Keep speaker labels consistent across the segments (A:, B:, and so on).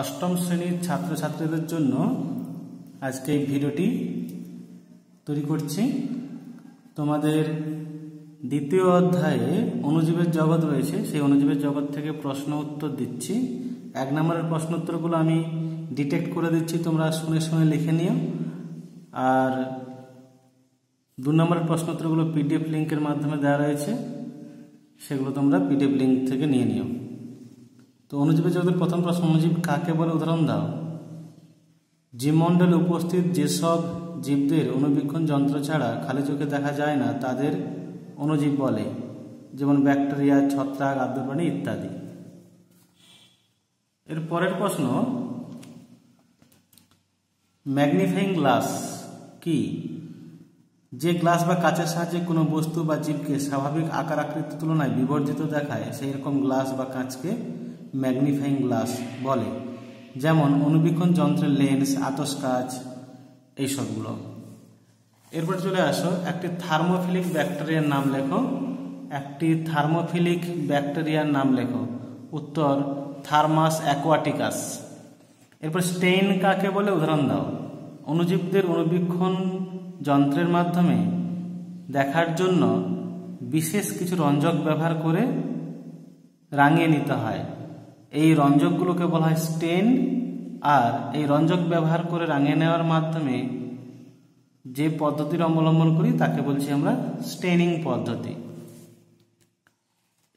A: অষ্টম শ্রেণির ছাত্রছাত্রীদের জন্য আজকে এই ভিডিওটি তৈরি করছি। তোমাদের দ্বিতীয় অধ্যায়ে অনুজীবের জগৎ রয়েছে, সেই অনুজীবের জগৎ থেকে প্রশ্ন উত্তর দিচ্ছি। এক নম্বরের প্রশ্ন উত্তরগুলো আমি ডিটেক্ট করে দিচ্ছি, তোমরা শুনে শুনে লিখে নিও। আর দু নম্বরের প্রশ্ন উত্তরগুলো পিডিএফ লিঙ্কের মাধ্যমে দেওয়া রয়েছে, সেগুলো তোমরা পিডিএফ লিঙ্ক থেকে নিয়ে নিও। তো অনুজীবের জগতের প্রথম প্রশ্ন, অনুজীব, কাকে বলে উদাহরণ দাও? জীবমণ্ডলে উপস্থিত যেসব জীবদের অনুবীক্ষণ যন্ত্র ছাড়া খালি চোখে দেখা যায় না, তাদের অনুজীব বলে, যেমন ব্যাকটেরিয়া, ছত্রাক আদ্যপ্রাণী ইত্যাদি। এর পরের প্রশ্ন, ম্যাগনিফাইং গ্লাস কি? যে গ্লাস বা কাচের সাহায্যে কোনো বস্তু বা জীবকে স্বাভাবিক আকার আকৃতির তুলনায় বিবর্জিত দেখায় সেই রকম গ্লাস বা কাঁচকে ম্যাগনিফাইং গ্লাস বলে, যেমন অনুবীক্ষণ যন্ত্রের লেন্স আতস কাচ এইসবগুলো। এরপর চলে আসো, একটি থার্মোফিলিক ব্যাকটেরিয়ার নাম লেখো। একটি থার্মোফিলিক ব্যাকটেরিয়ার নাম লেখো। উত্তর থার্মাস অ্যাকোয়াটিকাস এরপর স্টেইন কাকে বলে? উদাহরণ দাও। অনুজীবদের অনুবীক্ষণ যন্ত্রের মাধ্যমে দেখার জন্য বিশেষ কিছু রঞ্জক ব্যবহার করে রাঙিয়ে নিতে হয়। এই রঞ্জকগুলোকে বলা হয় স্টেন, আর এই রঞ্জক ব্যবহার করে রাঙিয়ে নেওয়ার মাধ্যমে যে পদ্ধতির অবলম্বন করি, তাকে বলছি আমরা স্টেনিং পদ্ধতি।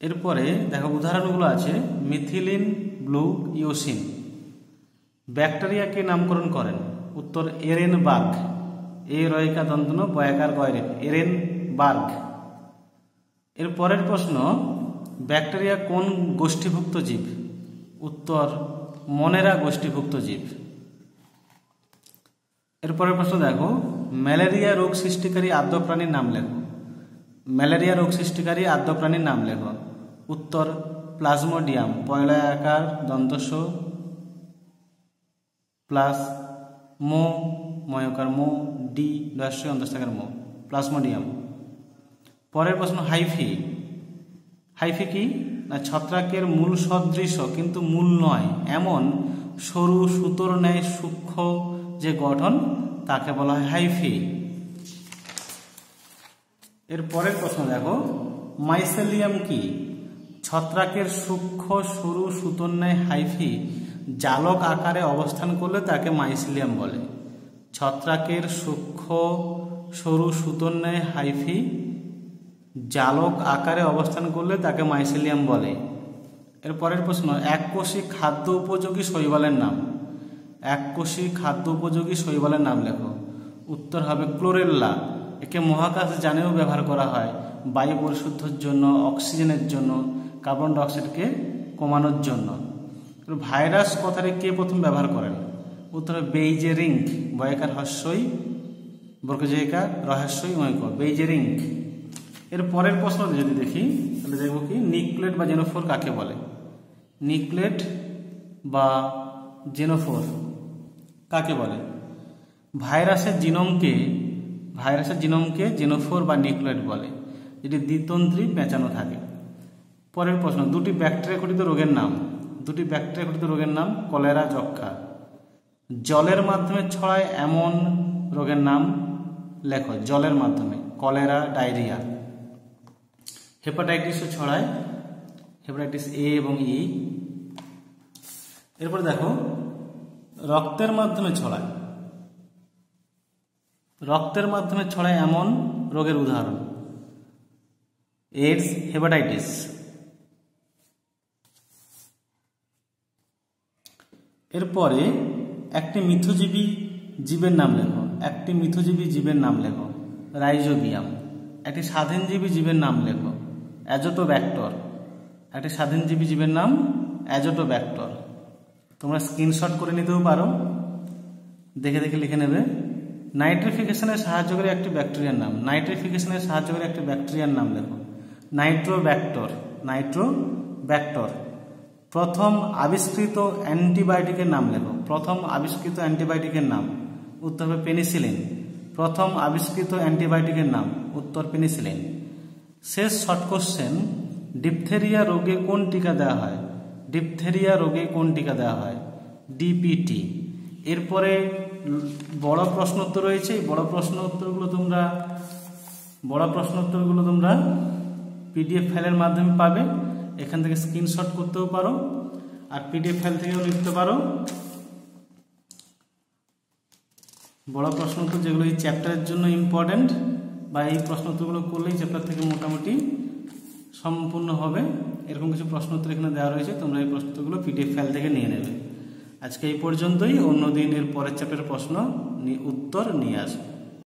A: এরপরে দেখো উদাহরণগুলো আছে, মিথিলিন ব্লু ইওসিন ব্যাকটেরিয়াকে নামকরণ করেন। উত্তর এরেন বার্গ এ রয়িকা দন্তন বয়াকার গয়রেন এরেন বার্গ এর পরের প্রশ্ন, ব্যাকটেরিয়া কোন গোষ্ঠীভুক্ত জীব? উত্তর, মনেরা গোষ্ঠীভুক্ত জীব। এরপরের প্রশ্ন দেখো, ম্যালেরিয়া রোগ সৃষ্টিকারী আদ্য প্রাণীর নাম লেখো। ম্যালেরিয়া রোগ সৃষ্টিকারী আদ্য প্রাণীর নাম লেখো। উত্তর, প্লাজমোডিয়াম, পয়লা আকার দন্তস প্লাস মো, ময়কার মো, ডি লস্যই অন্তস্থাকার মো, প্লাজমোডিয়াম। পরের প্রশ্ন, হাইফি। হাইফি কি? ছত্রাকের মূল সদৃশ, কিন্তু মূল নয়, এমন সরু সুতোর ন্যায় সূক্ষ্ম যে গঠন, তাকে বলা হয় হাইফি। এর পরের প্রশ্ন দেখো, মাইসেলিয়াম কি? ছত্রাকের সূক্ষ্ম সরু সুতোর ন্যায় হাইফি জালক আকারে অবস্থান করলে তাকে মাইসেলিয়াম বলে। ছত্রাকের সূক্ষ্ম সরু সুতোর ন্যায় হাইফি জালক আকারে অবস্থান করলে তাকে মাইসেলিয়াম বলে। এর পরের প্রশ্ন এককোষী খাদ্য উপযোগী শৈবালের নাম? এককোষী খাদ্য উপযোগী শৈবালের নাম লেখো। উত্তর হবে ক্লোরেল্লা। একে মহাকাশ যানেও ব্যবহার করা হয়। বায়ু পরিশুদ্ধর জন্য, অক্সিজেনের জন্য, কার্বন ডাইঅক্সাইডকে কমানোর জন্য। ভাইরাস কথাটি কে প্রথম ব্যবহার করেন? উত্তর বেইজেরিঙ্ক। বয়কার হস্যই, বর্গজয়িকা, রহস্যই ময়ক বেইজেরিঙ্ক। এর পরের প্রশ্ন যদি দেখি, তাহলে দেখব কি নিকলেট বা জেনোফোর কাকে বলে? নিকলেট বা জেনোফোর কাকে বলে? ভাইরাসের জিনোমকে ভাইরাসের জিনোমকে জেনোফোর বা নিকলেট বলে, যেটি দ্বিতন্ত্রী পেঁচানো থাকে। পরের প্রশ্ন, দুটি ব্যাকটেরিয়া ঘটিত রোগের নাম? দুটি ব্যাকটেরিয়া ঘটিত রোগের নাম কলেরা যক্ষা জলের মাধ্যমে ছড়ায় এমন রোগের নাম লেখো, জলের মাধ্যমে, কলেরা ডায়রিয়া। হেপাটাইটিসও ছড়ায়, হেপাটাইটিস এ এবং ই এরপর দেখো, রক্তের মাধ্যমে ছড়ায়। রক্তের মাধ্যমে ছড়ায় এমন রোগের উদাহরণ। এইডস হেপাটাইটিস এরপরে একটি মিথুজীবী জীবের নাম লেখো। একটি মিথুজীবী জীবের নাম লেখো। রাইজোবিয়াম। একটি স্বাধীনজীবী জীবের নাম লেখো। অ্যাজোটো ব্যাক্টর একটি স্বাধীনজীবী জীবের নাম অ্যাজোটো ব্যাক্টর তোমরা স্ক্রিনশট করে নিতেও পারো। দেখে দেখে লিখে নেবে। নাইট্রিফিকেশনের সাহায্য করে একটি ব্যাকটেরিয়ার নাম। নাইট্রিফিকেশনের সাহায্য করে একটি ব্যাকটেরিয়ার নাম লেখো। নাইট্রোব্যাক্টর। নাইট্রোব্যাক্টর। প্রথম আবিষ্কৃত অ্যান্টিবায়োটিকের নাম লেখো। প্রথম আবিষ্কৃত অ্যান্টিবায়োটিকের নাম। উত্তর হবে পেনিসিলিন। প্রথম আবিষ্কৃত অ্যান্টিবায়োটিকের নাম। উত্তর পেনিসিলিন। শেষ শর্ট কোশ্চেন ডিপথেরিয়া রোগে কোন টিকা দেওয়া হয়? ডিপথেরিয়া রোগে কোন টিকা দেওয়া হয়? ডিপিটি এরপরে বড় প্রশ্ন উত্তর রয়েছে বড় প্রশ্ন উত্তরগুলো তোমরা, বড় প্রশ্ন উত্তরগুলো তোমরা পিডিএফ ফাইলের মাধ্যমে পাবে। এখান থেকে স্ক্রিনশট করতেও পারো আর পিডিএফ ফাইল থেকেও লিখতে পারো। বড় প্রশ্ন উত্তর যেগুলো এই চ্যাপ্টারের জন্য ইম্পর্ট্যান্ট বা এই প্রশ্ন উত্তরগুলো করলেই চ্যাপ্টার থেকে মোটামুটি সম্পূর্ণ হবে। এরকম কিছু প্রশ্ন উত্তর এখানে দেওয়া রয়েছে, তোমরা এই প্রশ্ন উত্তরগুলো পিডিএফ ফাইল থেকে নিয়ে নেবে। আজকে এই পর্যন্তই, অন্যদিন এর পরের চ্যাপ্টারের প্রশ্ন উত্তর নিয়ে আসবে।